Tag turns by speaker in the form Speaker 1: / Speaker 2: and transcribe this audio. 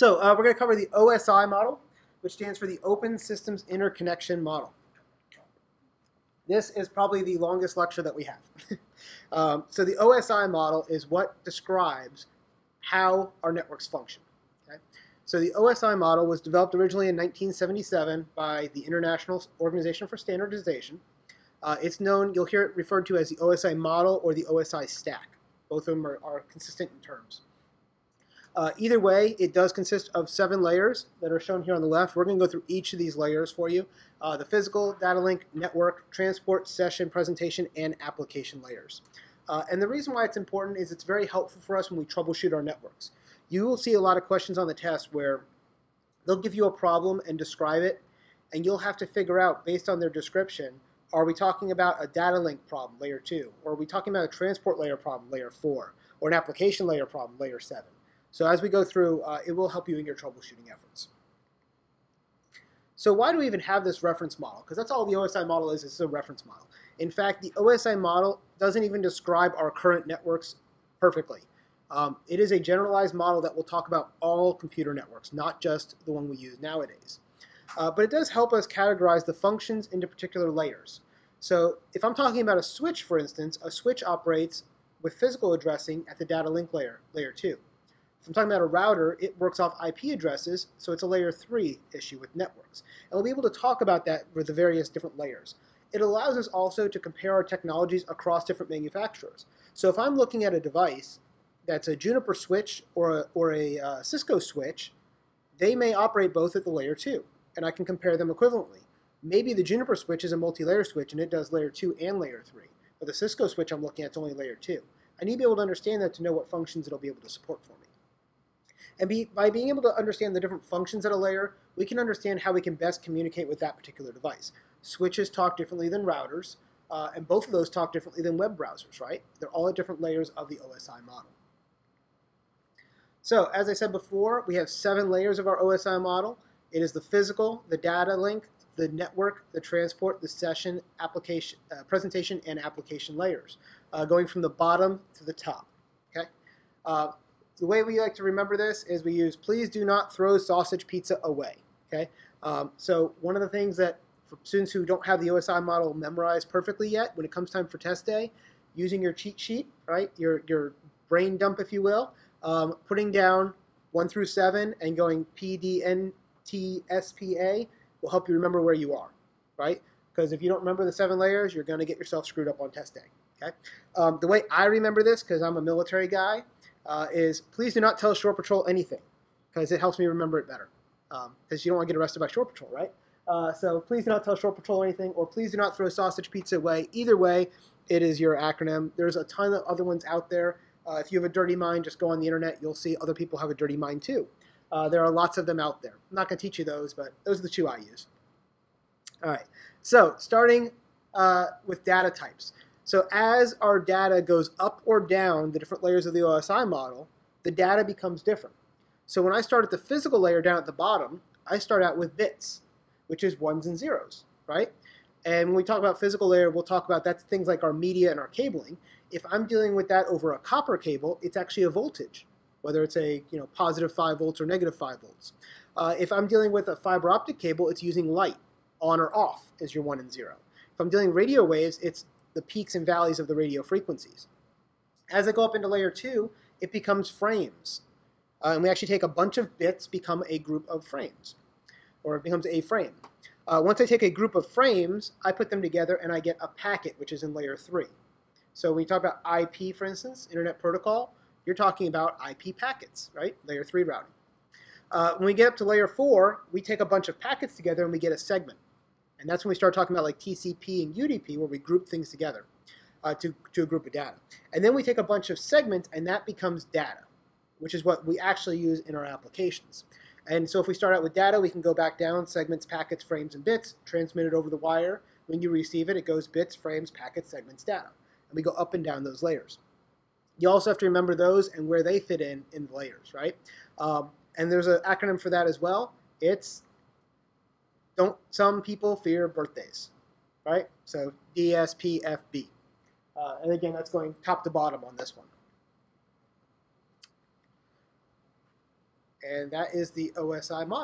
Speaker 1: So uh, we're going to cover the OSI model, which stands for the Open Systems Interconnection Model. This is probably the longest lecture that we have. um, so the OSI model is what describes how our networks function. Okay? So the OSI model was developed originally in 1977 by the International Organization for Standardization. Uh, it's known, you'll hear it referred to as the OSI model or the OSI stack. Both of them are, are consistent in terms. Uh, either way, it does consist of seven layers that are shown here on the left. We're going to go through each of these layers for you. Uh, the physical, data link, network, transport, session, presentation, and application layers. Uh, and the reason why it's important is it's very helpful for us when we troubleshoot our networks. You will see a lot of questions on the test where they'll give you a problem and describe it, and you'll have to figure out, based on their description, are we talking about a data link problem, layer 2? Or are we talking about a transport layer problem, layer 4? Or an application layer problem, layer 7? So as we go through, uh, it will help you in your troubleshooting efforts. So why do we even have this reference model? Because that's all the OSI model is, it's a reference model. In fact, the OSI model doesn't even describe our current networks perfectly. Um, it is a generalized model that will talk about all computer networks, not just the one we use nowadays. Uh, but it does help us categorize the functions into particular layers. So if I'm talking about a switch, for instance, a switch operates with physical addressing at the data link layer, layer 2. If I'm talking about a router, it works off IP addresses, so it's a layer 3 issue with networks. And we'll be able to talk about that with the various different layers. It allows us also to compare our technologies across different manufacturers. So if I'm looking at a device that's a Juniper switch or a, or a uh, Cisco switch, they may operate both at the layer 2, and I can compare them equivalently. Maybe the Juniper switch is a multi-layer switch and it does layer 2 and layer 3, but the Cisco switch I'm looking at is only layer 2. I need to be able to understand that to know what functions it'll be able to support for me. And be, by being able to understand the different functions at a layer, we can understand how we can best communicate with that particular device. Switches talk differently than routers, uh, and both of those talk differently than web browsers, right? They're all at different layers of the OSI model. So, as I said before, we have seven layers of our OSI model. It is the physical, the data link, the network, the transport, the session, application, uh, presentation, and application layers, uh, going from the bottom to the top. Okay. The way we like to remember this is we use please do not throw sausage pizza away. Okay. Um, so one of the things that for students who don't have the OSI model memorized perfectly yet, when it comes time for test day, using your cheat sheet, right, your your brain dump, if you will, um, putting down one through seven and going P D N T S P A will help you remember where you are, right? Because if you don't remember the seven layers, you're going to get yourself screwed up on test day. Okay. Um, the way I remember this, because I'm a military guy, uh, is please do not tell Shore Patrol anything, because it helps me remember it better. Because um, you don't want to get arrested by Shore Patrol, right? Uh, so please do not tell Shore Patrol anything, or please do not throw sausage pizza away. Either way, it is your acronym. There's a ton of other ones out there. Uh, if you have a dirty mind, just go on the internet. You'll see other people have a dirty mind too. Uh, there are lots of them out there. I'm not going to teach you those, but those are the two I use. All right, so starting uh, with data types. So as our data goes up or down the different layers of the OSI model, the data becomes different. So when I start at the physical layer down at the bottom, I start out with bits, which is ones and zeros, right? And when we talk about physical layer, we'll talk about that's things like our media and our cabling. If I'm dealing with that over a copper cable, it's actually a voltage whether it's a you know positive 5 volts or negative 5 volts. Uh, if I'm dealing with a fiber optic cable, it's using light, on or off as your 1 and 0. If I'm dealing radio waves, it's the peaks and valleys of the radio frequencies. As I go up into layer 2, it becomes frames. Uh, and we actually take a bunch of bits, become a group of frames, or it becomes a frame. Uh, once I take a group of frames, I put them together and I get a packet, which is in layer 3. So when you talk about IP, for instance, Internet Protocol, you're talking about IP packets, right? Layer 3 routing. Uh, when we get up to layer 4, we take a bunch of packets together and we get a segment. And that's when we start talking about like TCP and UDP, where we group things together uh, to, to a group of data. And then we take a bunch of segments, and that becomes data, which is what we actually use in our applications. And so if we start out with data, we can go back down, segments, packets, frames, and bits, transmit it over the wire. When you receive it, it goes bits, frames, packets, segments, data. And we go up and down those layers you also have to remember those and where they fit in in the layers, right? Um, and there's an acronym for that as well. It's don't some people fear birthdays, right? So DSPFB. Uh, and again, that's going top to bottom on this one. And that is the OSI model.